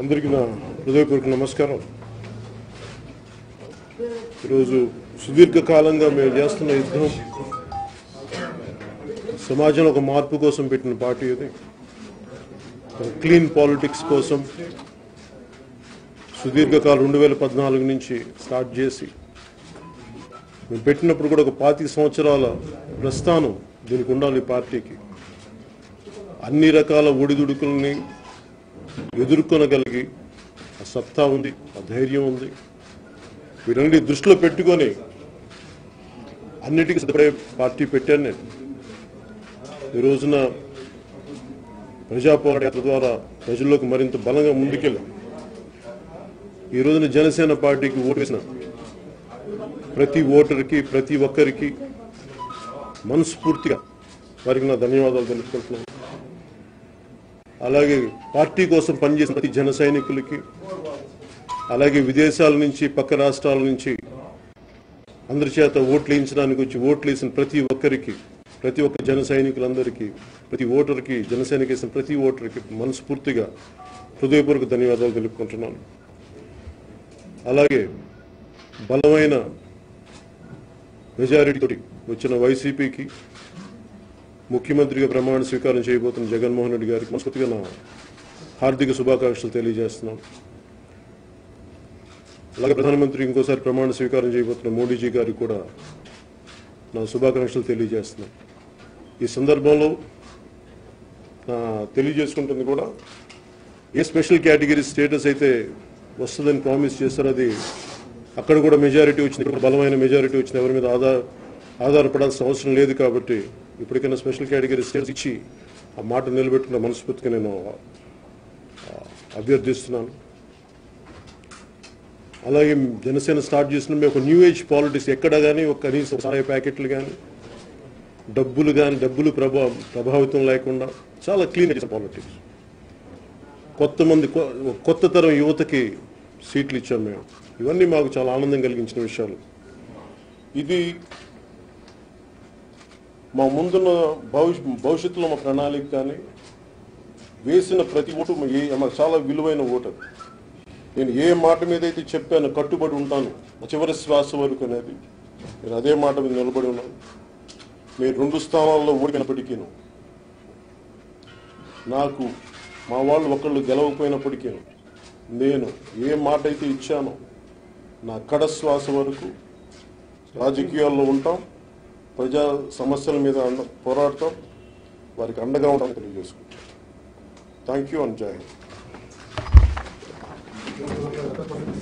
అందరికీ నా హృదయపూర్వక నమస్కారం. ఈరోజు సుదీర్ఘకాలంగా మేము చేస్తున్న యుద్ధం సమాజంలో ఒక మార్పు కోసం పెట్టిన పార్టీ ఇది. ఒక క్లీన్ పాలిటిక్స్ కోసం సుదీర్ఘకాలం రెండు వేల పద్నాలుగు నుంచి స్టార్ట్ చేసి మేము పెట్టినప్పుడు కూడా ఒక పాతిక సంవత్సరాల ప్రస్థానం దీనికి ఉండాలి పార్టీకి. అన్ని రకాల ఒడిదుడుకుల్ని ఎదుర్కొనగలిగి ఆ సత్తా ఉంది ఆ ధైర్యం ఉంది. వీటన్నిటి దృష్టిలో పెట్టుకొని అన్నిటికీ సిద్ధపడే పార్టీ పెట్టాను నేను. ఈ రోజున ప్రజా పోరాట యాత్ర ద్వారా ప్రజల్లోకి మరింత బలంగా ముందుకెళ్ళాం. ఈ రోజున జనసేన పార్టీకి ఓటు వేసిన ప్రతి ఓటర్కి ప్రతి ఒక్కరికి మనస్ఫూర్తిగా వారికి నా ధన్యవాదాలు తెలుసుకుంటున్నాను అలాగే పార్టీ కోసం పనిచేసిన ప్రతి జన సైనికులకి అలాగే విదేశాల నుంచి పక్క రాష్ట్రాల నుంచి అందరి చేత ఓట్లు వేయించడానికి వచ్చి ఓట్లు వేసిన ప్రతి ఒక్కరికి ప్రతి ఒక్క జన సైనికులందరికీ ప్రతి ఓటర్కి జనసేనకి వేసిన ప్రతి ఓటర్కి మనస్ఫూర్తిగా హృదయపూర్వక ధన్యవాదాలు తెలుపుకుంటున్నాను. అలాగే బలమైన మెజారిటీ వచ్చిన వైసీపీకి ముఖ్యమంత్రిగా ప్రమాణ స్వీకారం చేయబోతున్న జగన్మోహన్ రెడ్డి గారికి మనస్ఫూర్తిగా నా హార్దిక శుభాకాంక్షలు తెలియజేస్తున్నాం. అలాగే ప్రధానమంత్రి ఇంకోసారి ప్రమాణ స్వీకారం చేయబోతున్న మోడీజీ గారికి కూడా నా శుభాకాంక్షలు తెలియజేస్తున్నాం. ఈ సందర్భంలో నా తెలియజేసుకుంటుంది కూడా ఏ స్పెషల్ కేటగిరీ స్టేటస్ అయితే వస్తుందని ప్రామిస్ చేస్తారో అది అక్కడ కూడా మెజారిటీ వచ్చిన బలమైన మెజారిటీ వచ్చిన ఎవరి మీద ఆధార ఆధారపడాల్సిన అవసరం లేదు కాబట్టి ఇప్పటికైనా స్పెషల్ కేటగిరీ స్టేటస్ ఇచ్చి ఆ మాట నిలబెట్టుకున్న మనస్ఫూర్తిగా నేను అభ్యర్థిస్తున్నాను. అలాగే జనసేన స్టార్ట్ చేసిన మేము ఒక న్యూ ఏజ్ పాలిటిక్స్ ఎక్కడ కానీ ఒక కనీసం సహాయ ప్యాకెట్లు కానీ డబ్బులు కానీ డబ్బులు ప్రభా ప్రభావితం లేకుండా చాలా క్లీన్ పాలిటిక్స్. కొత్త మంది కొ- కొత్త తరం యువతకి సీట్లు ఇచ్చాం మేము. ఇవన్నీ మాకు చాలా ఆనందం కలిగించిన విషయాలు. ఇది మా ముందున్న భవిష్య భవిష్యత్తులో మా ప్రణాళిక కానీ వేసిన ప్రతి ఓటు ఏ- మాకు చాలా విలువైన ఓటు నేను ఏ మాట మీద అయితే చెప్పాను కట్టుబడి ఉంటాను చివరి శ్వాస వరకు అనేది. నేను అదే మాట మీద నిలబడి ఉన్నాను. మీరు రెండు స్థానాల్లో ఓడినప్పటికీ నాకు మా వాళ్ళు ఒకళ్ళు గెలవకపోయినప్పటికీ నేను ఏ మాట అయితే ఇచ్చానో నా కడ శ్వాస వరకు రాజకీయాల్లో ఉంటాం. ప్రజా సమస్యల మీద పోరాడతాం వారికి అండగా ఉండడం తెలియజేసుకుంటాం థ్యాంక్ యూ అండ్ జాయ్